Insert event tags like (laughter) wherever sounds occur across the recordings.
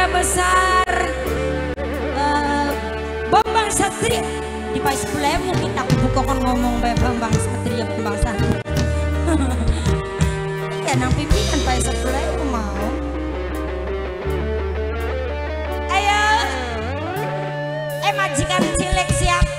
keluarga besar uh, Bambang Satria. Di Pais Bulemu kita buka ngomong bae Bambang Satria Bambang Satria. Iya (laughs) nang pimpinan Pais Bulemu mau. Ayo. Eh majikan cilik siap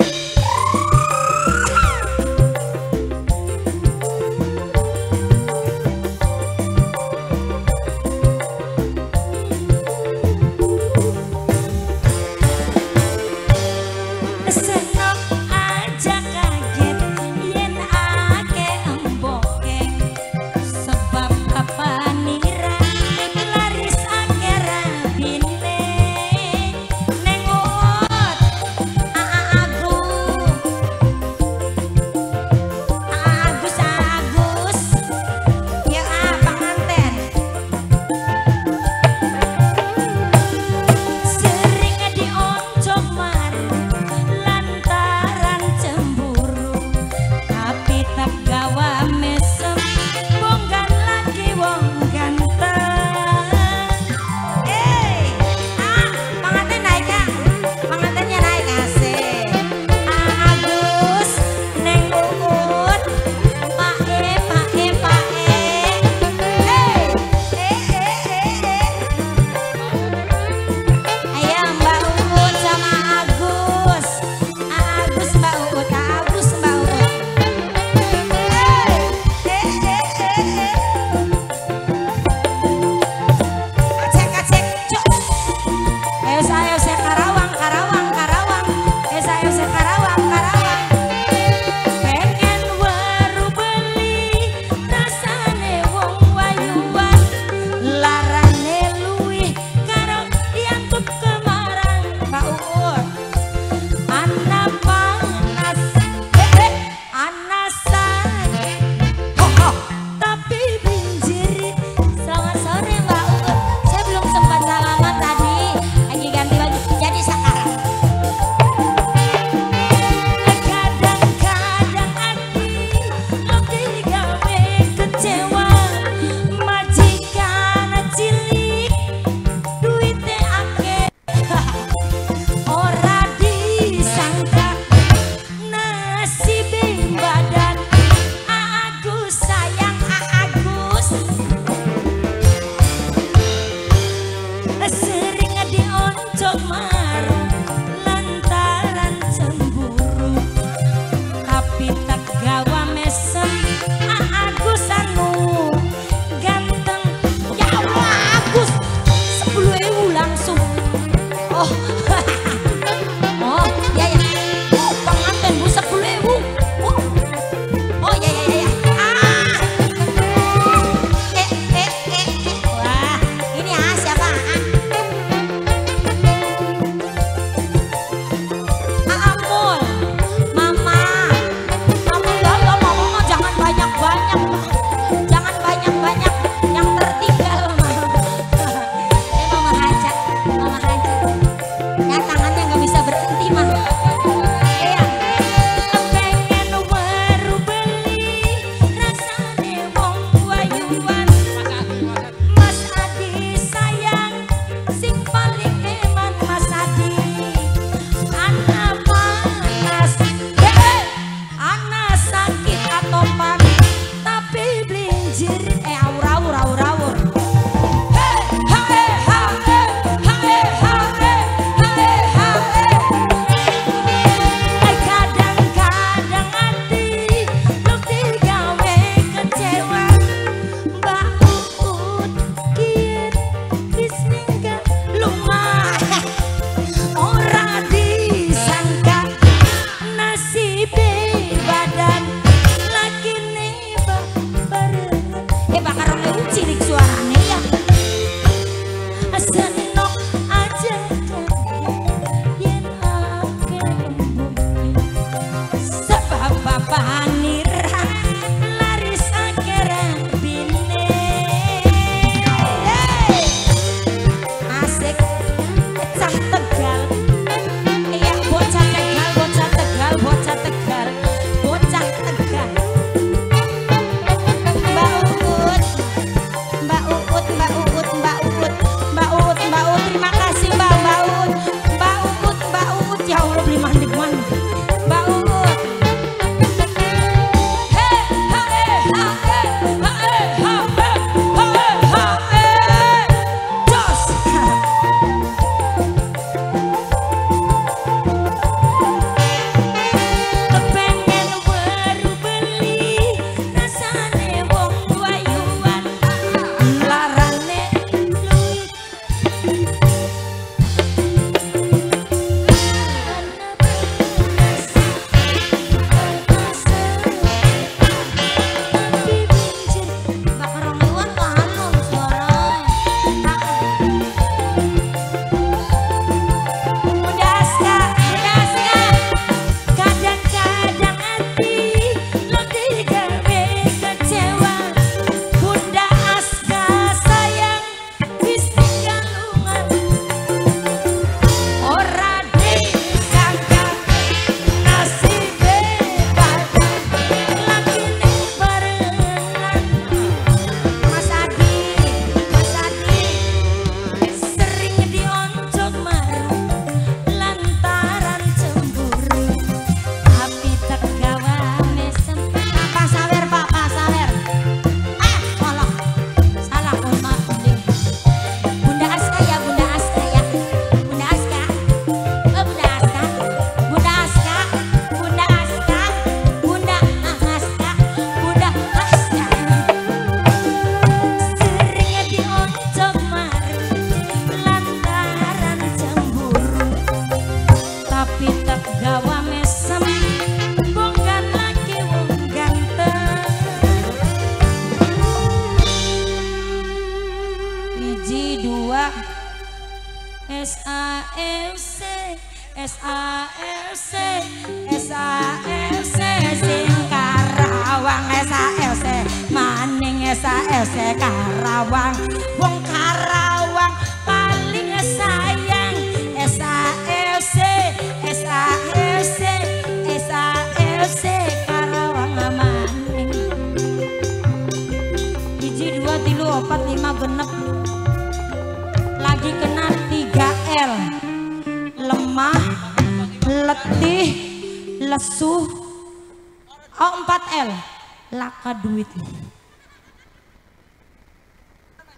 Laka duit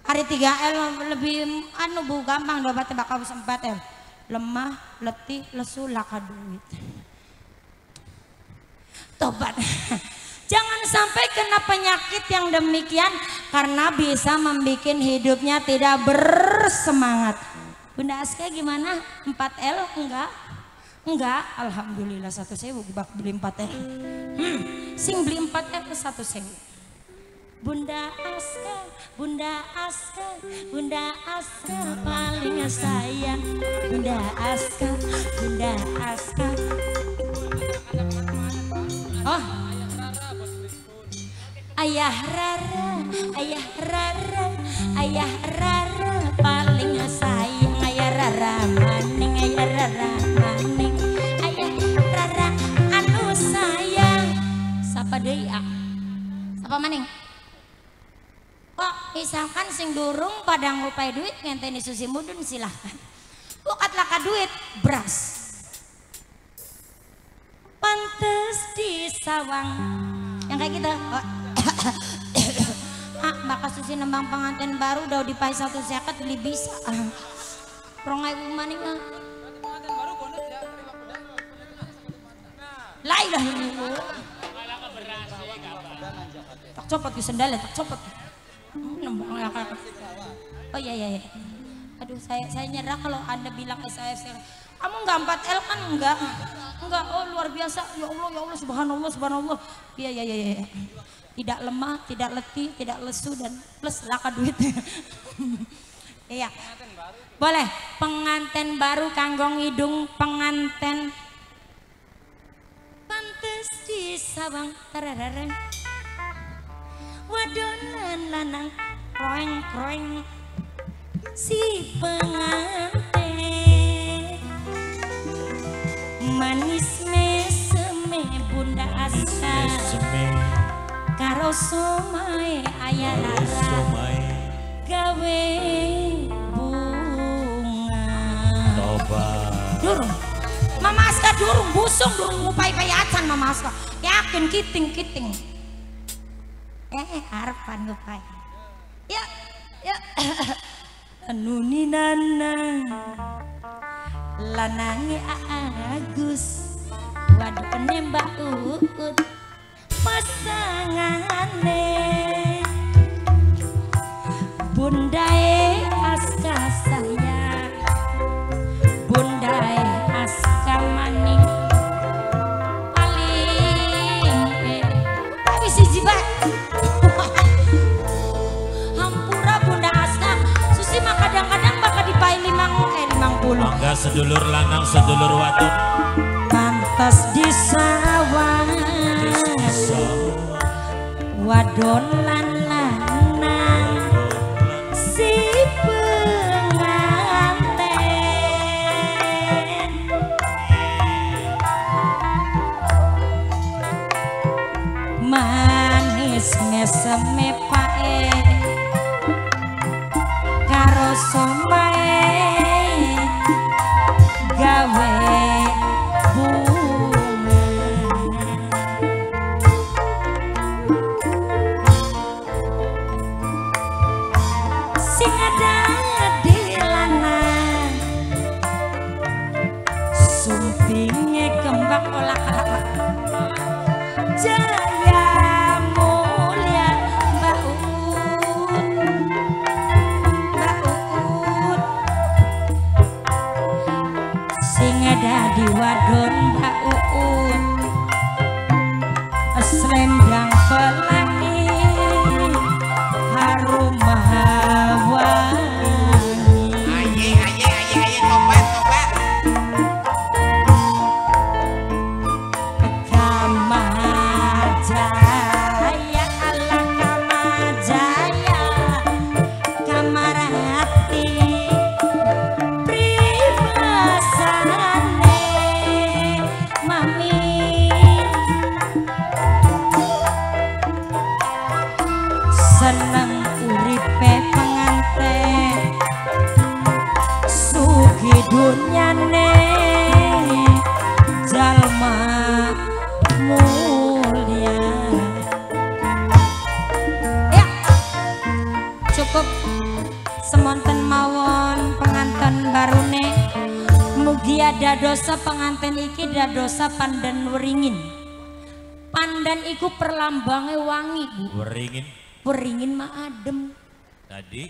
Hari 3L lebih anu bu gampang dapatnya bakal 4L Lemah, letih, lesu, laka duit Tobat (laughs) Jangan sampai kena penyakit yang demikian karena bisa membuat hidupnya tidak bersemangat. Bunda Aska gimana? 4L enggak? Enggak, alhamdulillah satu sewu bak beli 4L. Hmm, sing beli 4L satu sewu. Bunda Aska, Bunda Aska, Bunda Aska paling sayang. Bunda Aska, Bunda Aska. Oh, Ayah Rara, Ayah Rara, Ayah Rara deui ah? Sapa maning? Kok misalkan sing durung pada ngupai duit ngenteni susi mudun silahkan. Bukat laka duit beras. Pantes di sawang. Yang kayak gitu. Oh. (coughs) ah, bakal susi nembang pengantin baru udah dipai satu seket beli bisa. Ah. Rongai maning ah. La ilaha illallah. Tak copot di sendalnya, tak copot. Hmm. Oh iya iya iya. Aduh saya saya nyerah kalau anda bilang SAFC. Kamu enggak 4L kan enggak? Enggak. Oh luar biasa. Ya Allah ya Allah subhanallah subhanallah. Iya iya iya iya. Tidak lemah, tidak letih, tidak lesu dan plus laka duit. (laughs) Iya. Boleh. Pengantin baru kanggong hidung pengantin pantes di Sabang tararareng wadonan lanang kroeng kroeng. Si pengantin. Manis meseme bunda asa. karo somae ayah rara gawe bunga. Durung. Mama Aska durung busung durung ngupai payacan Mama Aska yakin kiting kiting eh harapan ngupai ya. Ya (coughs) anu ni nana lanangi agus. Waduh nembak uut. Pasangane bundae aska sedulur lanang sedulur wadon pantas di sawah wadon lan lanang dosa penganten iki dosa pandan weringin. Pandan iku perlambange wangi bu. Beringin weringin mah adem. Tadi?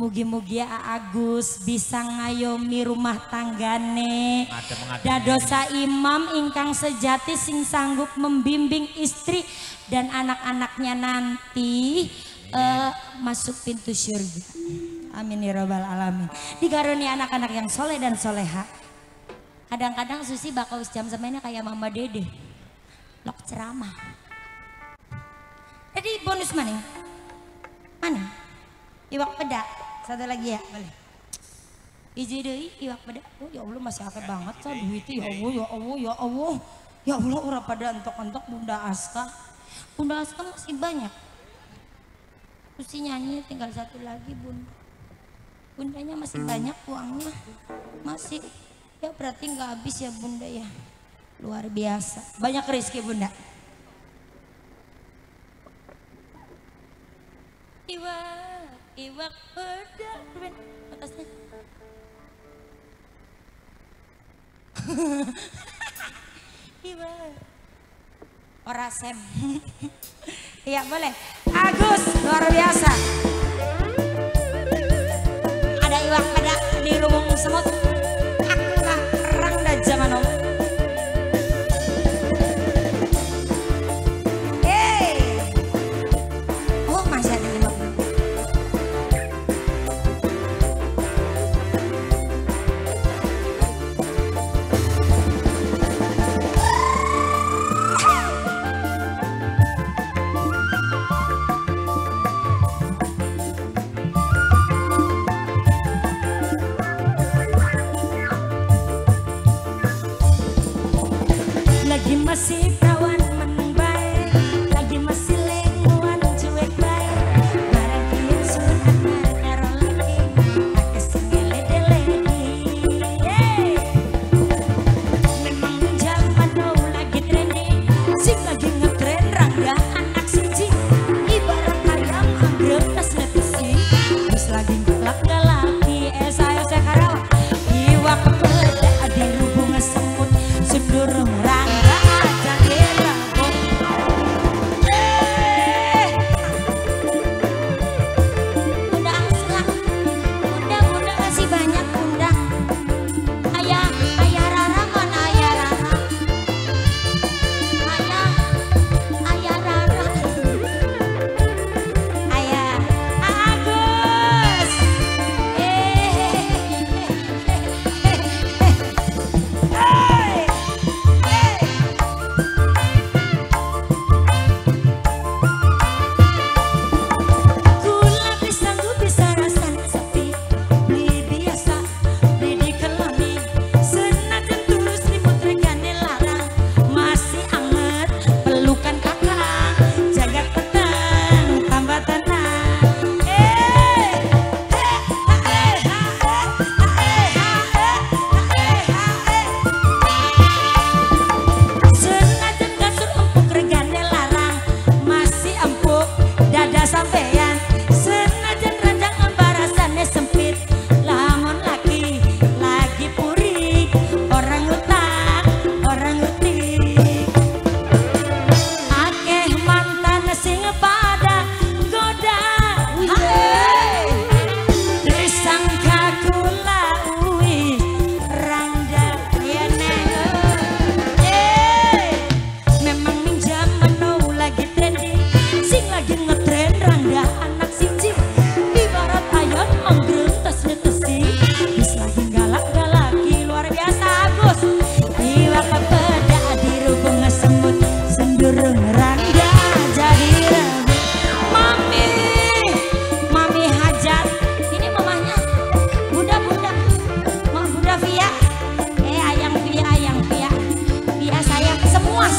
Mugi-mugi A Agus bisa ngayomi rumah tanggane. Ada mengadem. dadosa imam ingkang sejati sing sanggup membimbing istri dan anak-anaknya nanti eh, masuk pintu surga. Amin ya robbal alamin. Dikaruni anak-anak yang soleh dan soleha kadang-kadang Susi bakal jam semuanya kayak mama dede lok ceramah jadi bonus mana mana iwak peda satu lagi ya boleh Iji deui iwak peda. Oh ya Allah masih akeh banget sa duitnya ya Allah ya Allah ya Allah. Ya Allah ora pada entok-entok Bunda Aska. Bunda Aska masih banyak. Terus nyanyi tinggal satu lagi Bunda. Bundanya masih banyak uangnya. Masih ya berarti nggak habis ya Bunda ya. Luar biasa. Banyak rezeki Bunda. Iwak, iwak peda. Ben, atasnya. (laughs) Iwa. Ora sem. (laughs) Iya boleh. Agus luar biasa. Ada iwak pada di rumung semut.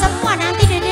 สมวนน้ำที่เดิน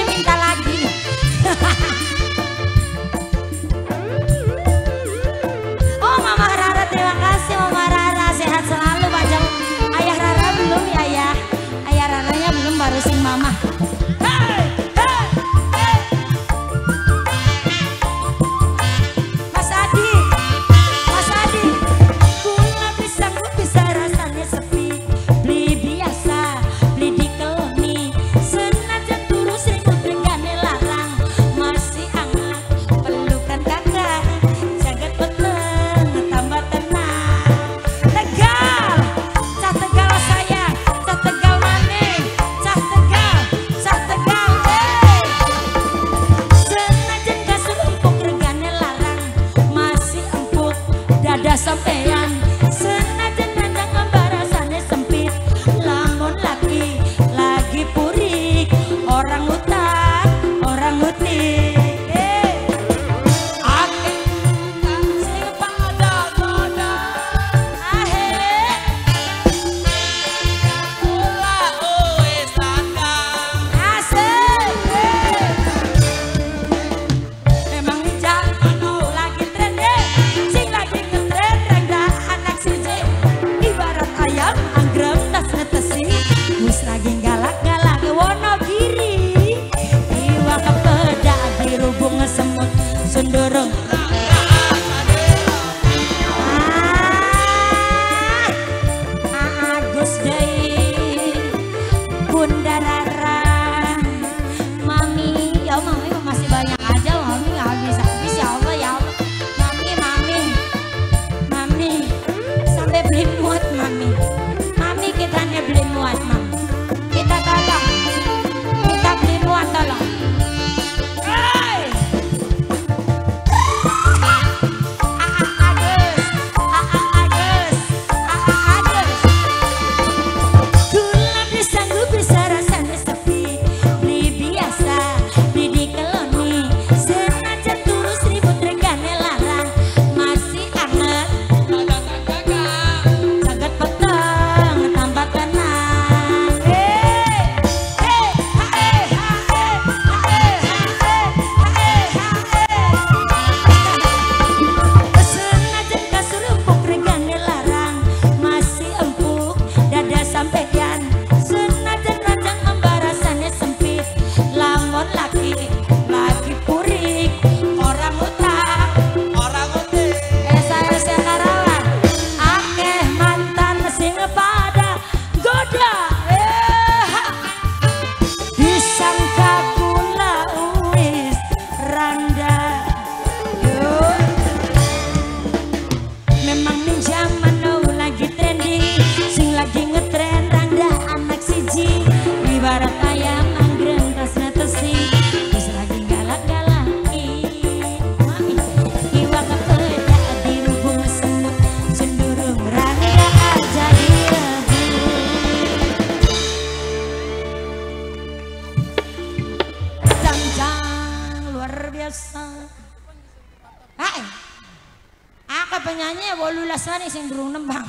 sing burung nembang.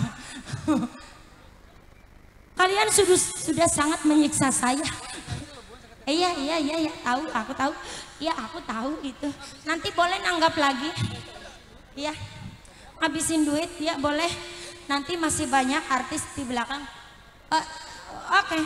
Kalian sudah sudah sangat menyiksa saya. Iya, iya, iya, iya, tahu, aku tahu. Iya, aku tahu gitu. Nanti boleh nanggap lagi. Iya. Habisin duit, ya boleh. Nanti masih banyak artis di belakang. Uh, Oke. Okay.